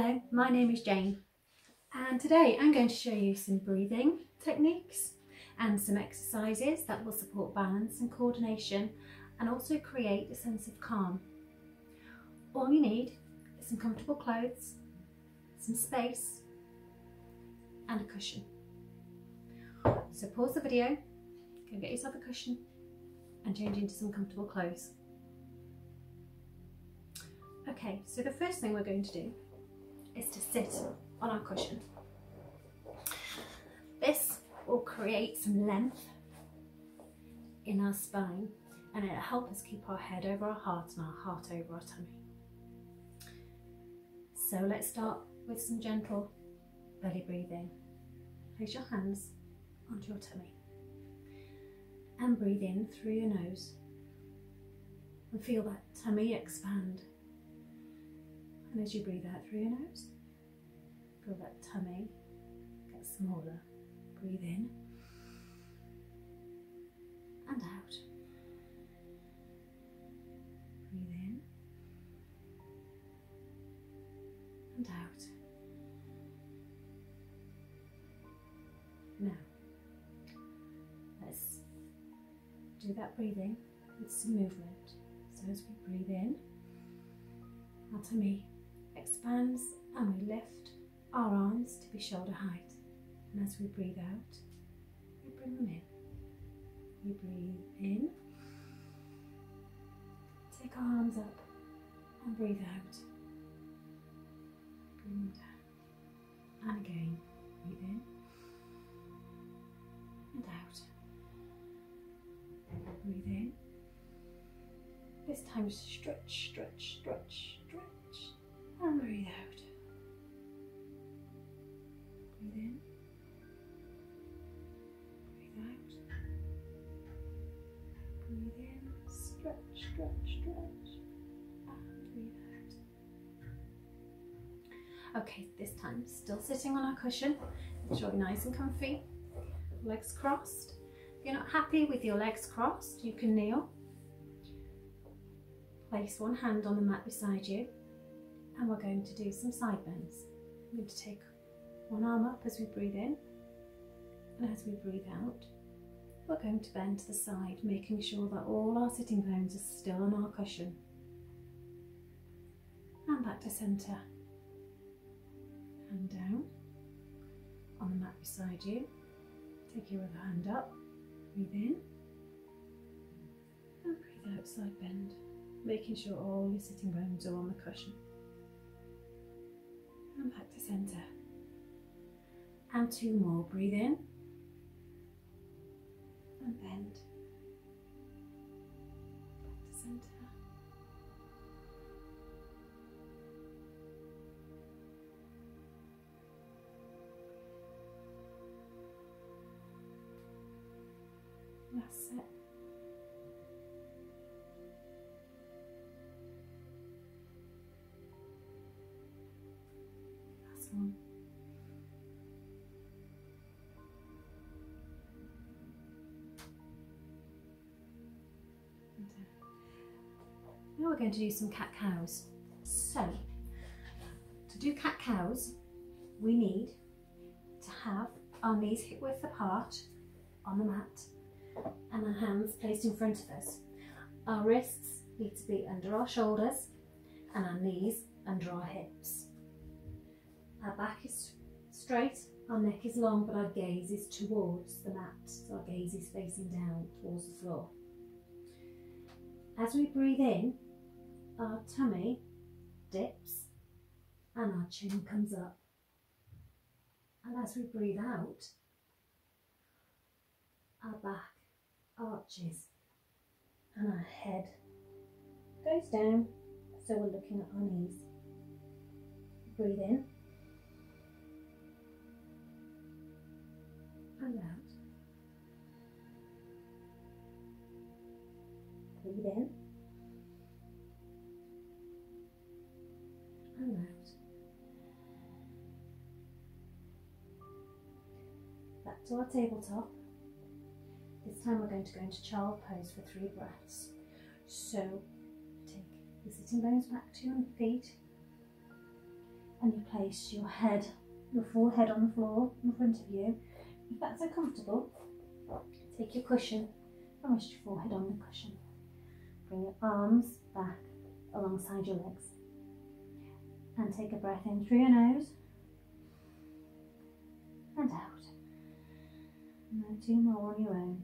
Hello, my name is Jayne and today I'm going to show you some breathing techniques and some exercises that will support balance and coordination and also create a sense of calm. All you need is some comfortable clothes, some space and a cushion. So pause the video, go get yourself a cushion and change into some comfortable clothes. Okay, so the first thing we're going to do is to sit on our cushion. This will create some length in our spine and it'll help us keep our head over our heart and our heart over our tummy. So let's start with some gentle belly breathing. Place your hands onto your tummy and breathe in through your nose and feel that tummy expand and as you breathe out through your nose, feel that tummy get smaller. Breathe in and out. Breathe in and out. Now, let's do that breathing with some movement. So as we breathe in, our tummy expands and we lift our arms to be shoulder height. And as we breathe out, we bring them in. We breathe in, take our arms up and breathe out. Bring them down. And again, breathe in and out. Breathe in. This time stretch, stretch, stretch, stretch and breathe out. Stretch, stretch, stretch. Ah, breathe. Okay, this time still sitting on our cushion. Make sure you're nice and comfy. Legs crossed. If you're not happy with your legs crossed, you can kneel. Place one hand on the mat beside you and we're going to do some side bends. I'm going to take one arm up as we breathe in and as we breathe out we're going to bend to the side making sure that all our sitting bones are still on our cushion. And back to centre. Hand down. On the mat beside you. Take your other hand up. Breathe in. And breathe out side bend. Making sure all your sitting bones are on the cushion. And back to centre. And two more. Breathe in one. Now we're going to do some cat cows. So, to do cat cows, we need to have our knees hip width apart on the mat and our hands placed in front of us. Our wrists need to be under our shoulders and our knees under our hips. Our back is straight, our neck is long, but our gaze is towards the mat. So our gaze is facing down towards the floor. As we breathe in, our tummy dips and our chin comes up. And as we breathe out, our back arches and our head goes down so we're looking at our knees. Breathe in. And out. Breathe in and out. Back to our tabletop. This time we're going to go into child pose for three breaths. So take the sitting bones back to your feet. and you place your head, your full head on the floor in front of you. If that's uncomfortable, take your cushion and rest your forehead on the cushion. Bring your arms back alongside your legs. And take a breath in through your nose and out. And then two more on your own.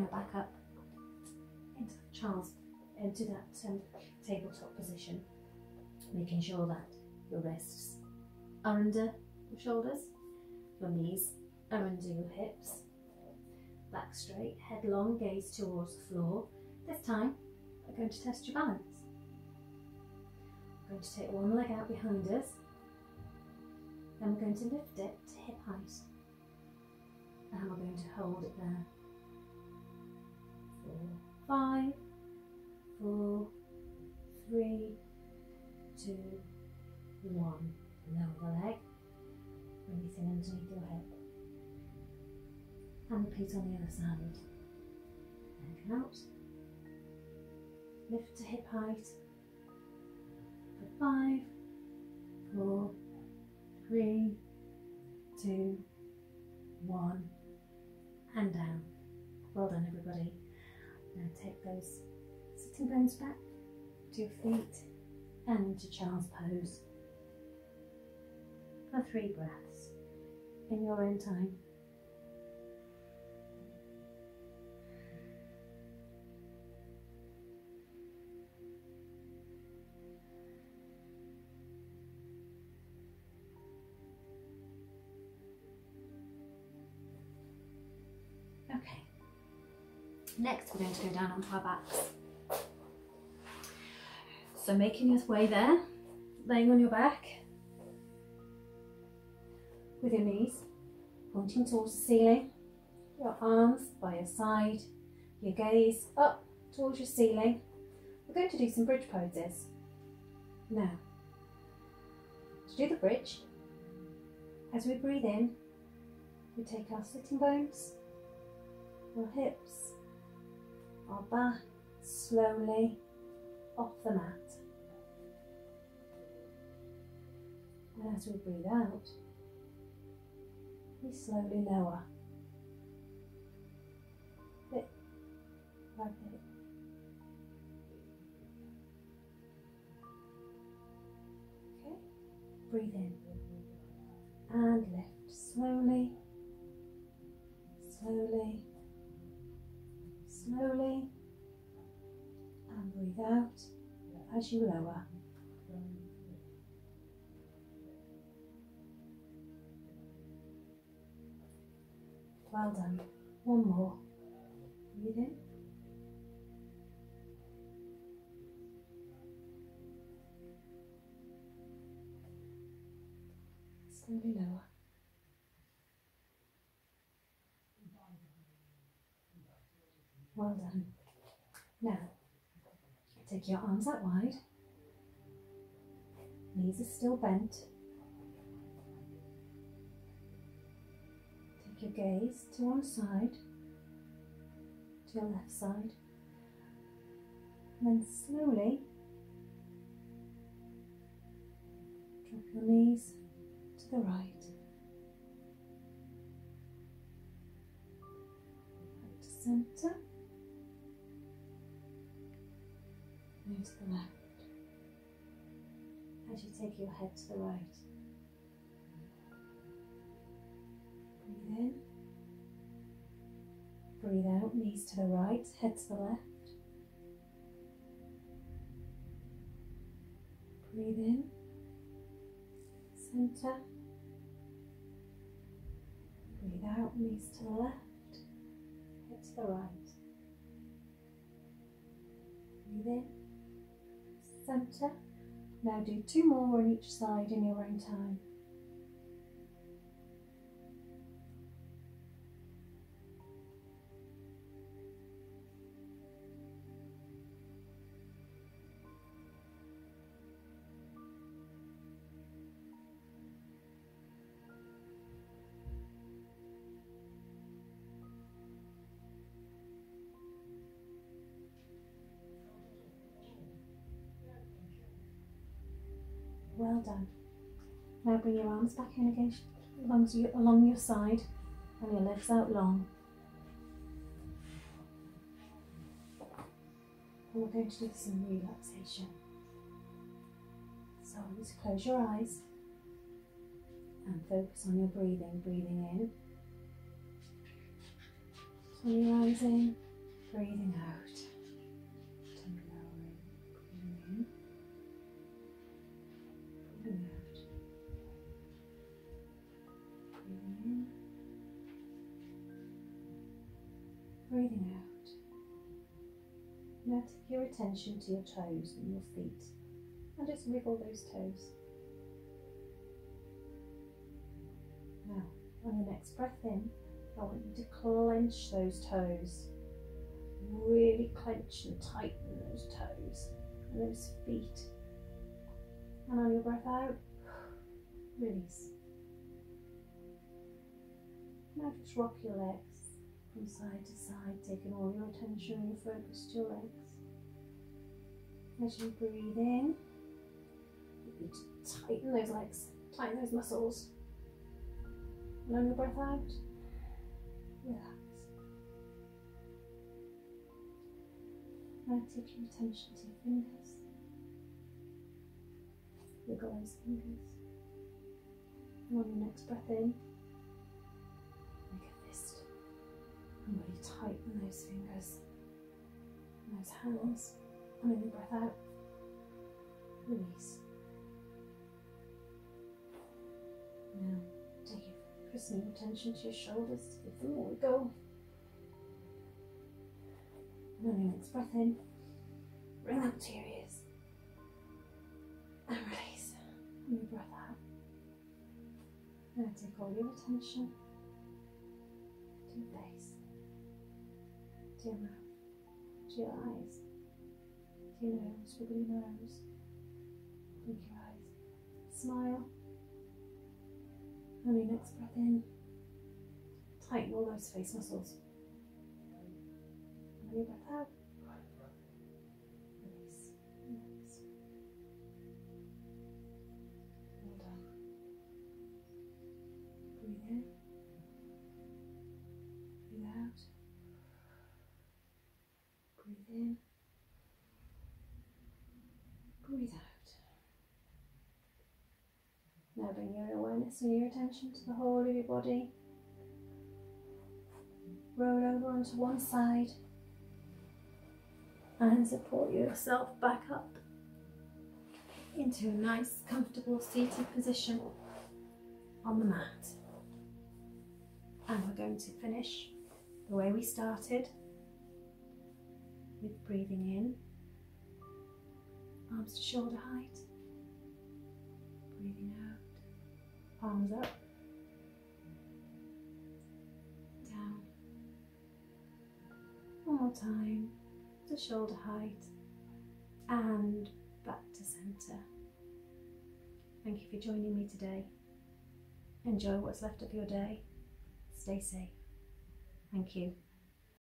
Now back up into Charles into that um, tabletop position, making sure that your wrists are under your shoulders, your knees are under your hips, back straight, head long, gaze towards the floor. This time, we're going to test your balance. We're going to take one leg out behind us, then we're going to lift it to hip height, and we're going to hold it there four, five, four, three, two, one. Lower the leg, releasing underneath your hip. And repeat on the other side. Leg out. Lift to hip height. For five, four, three, two, one, take those sitting bones back to your feet and into child's pose for three breaths in your own time. Next, we're going to go down onto our backs. So making your way there, laying on your back with your knees pointing towards the ceiling, your arms by your side, your gaze up towards your ceiling. We're going to do some bridge poses. Now, to do the bridge, as we breathe in, we take our sitting bones, our hips, our back slowly off the mat. And as we breathe out, we slowly lower. Bit by bit. Okay, breathe in and lift slowly, slowly, slowly, and breathe out as you lower. Well done. One more. Breathe in. Slowly lower. Well done. Now, take your arms out wide. Knees are still bent. Take your gaze to one side, to your left side. And then slowly drop your knees to the right. Back to centre. Move to the left. As you take your head to the right. Breathe in. Breathe out, knees to the right, head to the left. Breathe in. Centre. Breathe out, knees to the left, head to the right. Breathe in centre. Now do two more on each side in your own time. Well done. Now bring your arms back in against along your, along your side and your legs out long. And we're going to do some relaxation. So to close your eyes and focus on your breathing. Breathing in. Turn your eyes in. Breathing out. Breathing out. Now take your attention to your toes and your feet and just wiggle those toes. Now, on your next breath in, I want you to clench those toes. Really clench and tighten those toes and those feet. And on your breath out, release. Now just rock your legs from side to side, taking all your attention and your focus to your legs. As you breathe in, you tighten those legs, tighten those muscles. And on your breath out, relax. Now take your attention to your fingers. Wiggle those fingers. And on your next breath in, tighten those fingers and those hands. And on your breath out, release. Now, take your pressing attention to your shoulders, give them all a go. And on your next breath in, bring them to your ears. And release. And your breath out. Now take all your attention to your mouth, to your eyes, to your nose, wiggle your nose, blink your eyes, smile. And your next breath in, tighten all those face muscles. And your breath out. Now bring your awareness and your attention to the whole of your body. Roll over onto one side and support yourself back up into a nice, comfortable seated position on the mat. And we're going to finish the way we started with breathing in, arms to shoulder height, palms up, down. One more time to shoulder height and back to centre. Thank you for joining me today. Enjoy what's left of your day. Stay safe. Thank you.